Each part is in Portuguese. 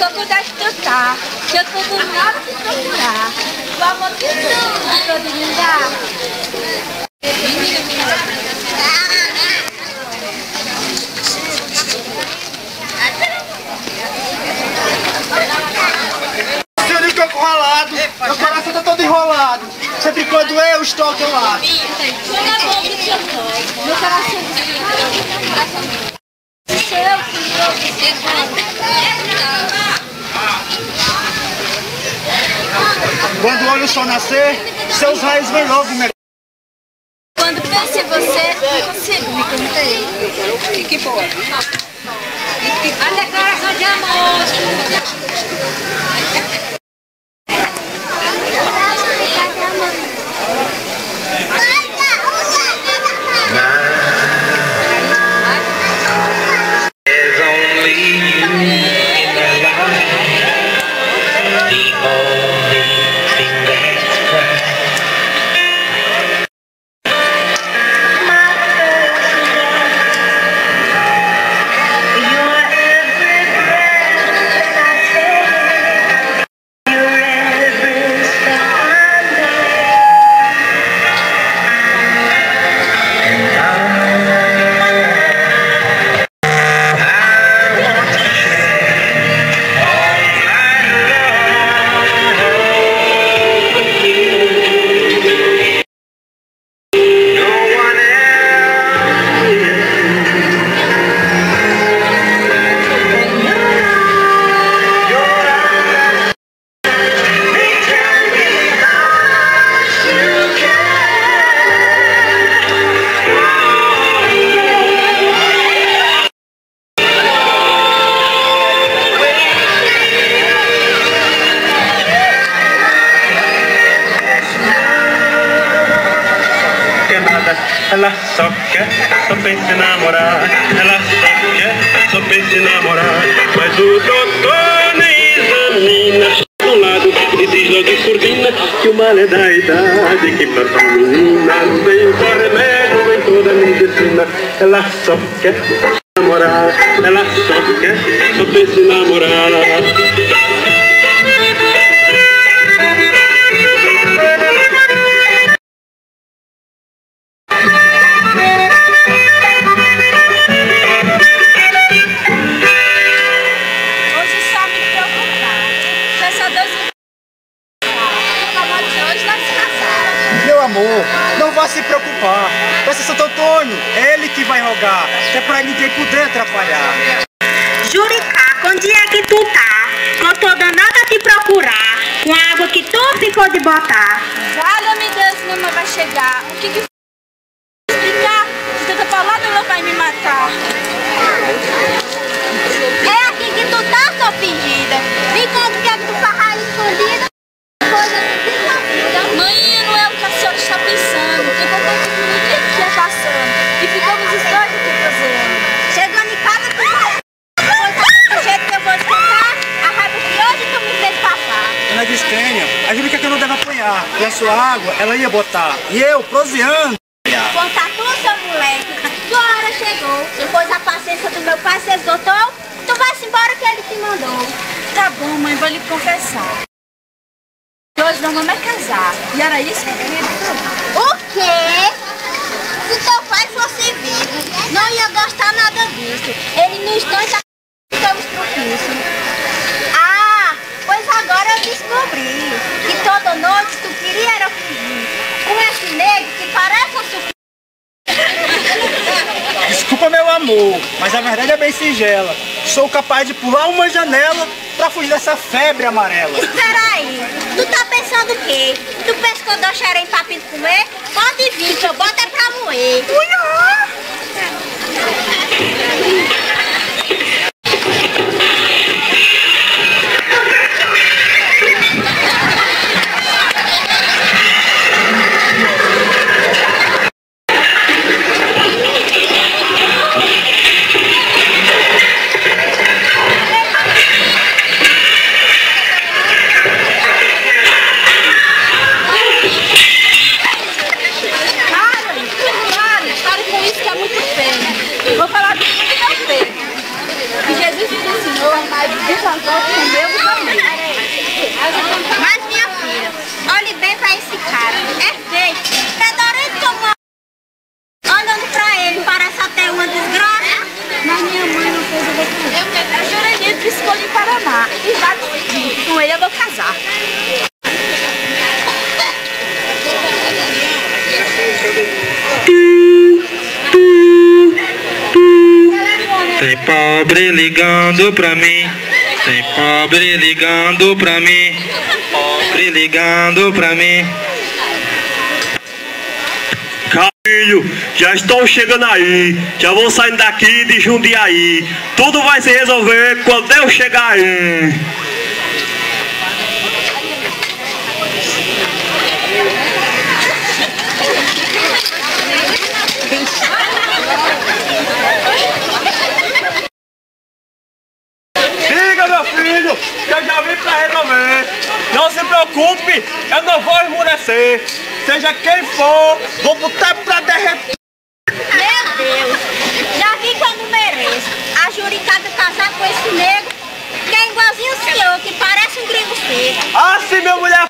de coco da tu tá, que eu tô do nada te procurar, com o amor que tu pode me de coco ralado, meu coração tá todo enrolado. Sempre quando eu estou ao teu lado. Boca que eu tô, meu coração. eu que Quando olho o sol nascer, seus raios vêm logo me Quando penso em você, não consigo me conter. Que que foi? Ela só quer, só pensa em namorar. Ela só quer, só pensa em namorar. Mas o doutor nem examina. Do lado e diz logo em surdina que o mal é da idade que pra tal menina não vem só remédio, vem toda a medicina. Ela só quer namorar, ela só quer, só pensa em namorar. Amor, não vá se preocupar. Peça Santo Antônio, é ele que vai rogar. Que é pra ninguém poder atrapalhar. Juricá, onde é que tu tá? Tô danada a te procurar. Com a água que tu ficou de botar. Valha-me Deus, mamãe vai chegar. O que que explicar? Se tanta palavra ela vai me matar. É aqui que tu tá, sua fingida. Me conta o que é que tu faz aí escondida. Coisa que tu vida. Mãe, não é o que a senhora está pensando. Que eu tô tudo que é passando. E ficamos os dois aqui fazendo. Chegando em casa, tu vai. Do jeito que eu vou escutar, a raiva que hoje tu me fez passar. Dona Cristênia, a Júlia que eu não E a sua água, ela ia botar. E eu, proseando. Conta tu, seu moleque. Tua hora chegou. Depois a paciência do meu pai se esgotou. Tu vai-se embora que ele te mandou. Tá bom, mãe, vou lhe confessar. Hoje meu nome é casar. E era isso que eu queria dizer. O quê? Se teu pai fosse vivo, não ia gostar nada disso. Ele no instante ficamos propícios. Ah, pois agora eu descobri toda noite tu queria era fugir. Com esse negro que parece um sucrilho. Desculpa, meu amor, mas a verdade é bem singela. Sou capaz de pular uma janela pra fugir dessa febre amarela. Espera aí, tu tá pensando o quê? Tu pensa que eu dou xerém pra filho comer? Pode vir, que eu boto é pra moer. usar. Tem pobre ligando pra mim, tem pobre ligando pra mim, pobre ligando pra mim. Caminho, já estou chegando aí, já vou saindo daqui de Jundiaí. Tudo vai se resolver quando eu chegar aí. Preocupe, eu não vou esmurecer. Seja quem for, vou botar pra derreter. Meu Deus, já vi que eu não mereço. A juricada casar com esse negro, que é igualzinho o senhor, que parece um gringo seco. Ah, sim, minha mulher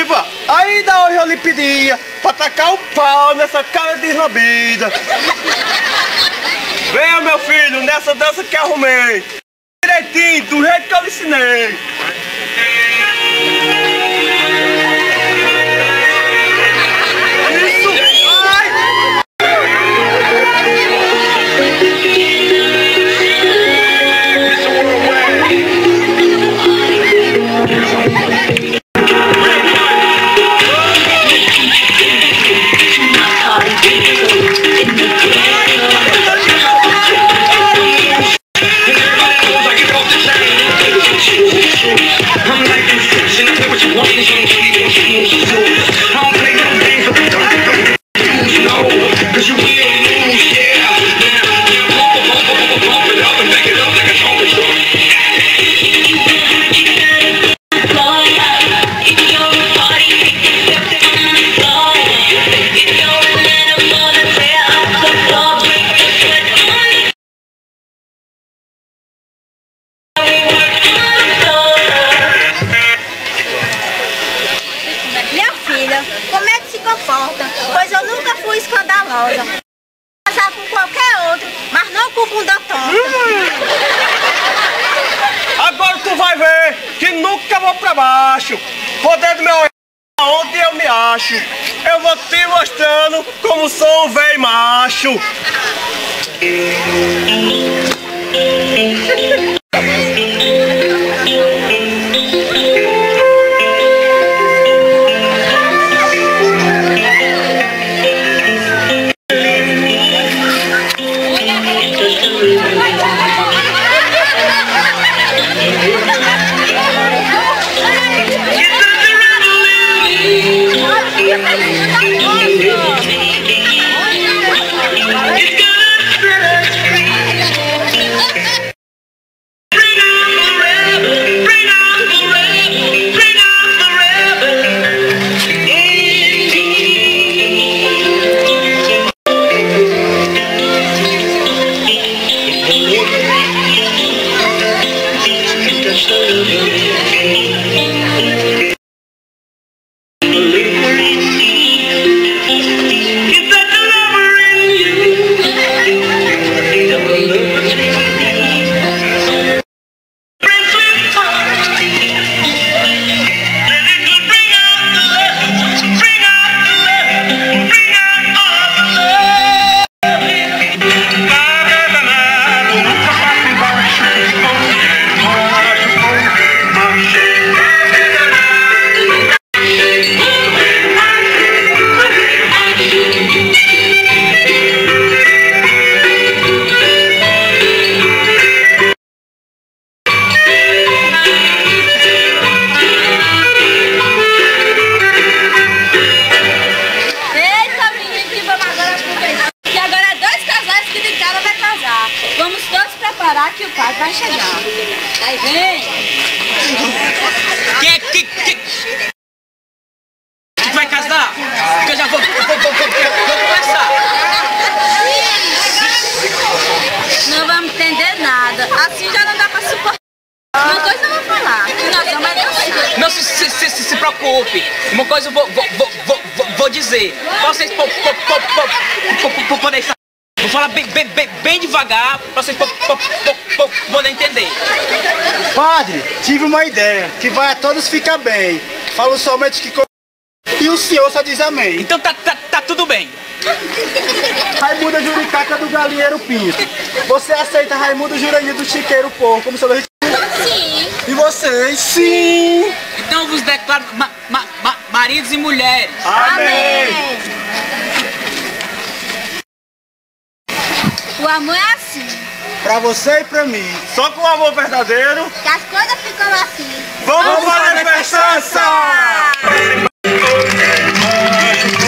viva. Ainda hoje eu lhe pedia pra tacar o pau nessa cara deslambida. Venha, meu filho, nessa dança que arrumei. Direitinho, do jeito que eu lhe ensinei. Bunda tonta. Agora tu vai ver que nunca vou pra baixo. Poder do meu onde eu me acho. Eu vou te mostrando como sou um velho macho. you. Preocupe. Uma coisa eu vou, vou, vou, vou, dizer. Pra vocês po, po, po, po, po, po, poderem saber. Vou falar bem, bem, bem, bem devagar pra vocês po, po, po, po, poderem entender. Padre, tive uma ideia que vai a todos ficar bem. Falo somente que E o senhor só diz amém. Então tá, tá, tá tudo bem. Raimunda Juricaca do Galinheiro Pinto. Você aceita Raimundo Jurandir do Chiqueiro Porco como seu? Sim. E vocês? Sim! Então vos declaro ma, ma, ma, maridos e mulheres. Amém. O amor é assim. Pra você e pra mim. Só com o amor verdadeiro. Que as coisas ficam assim. Vamos, Vamos fazer, festa. festança!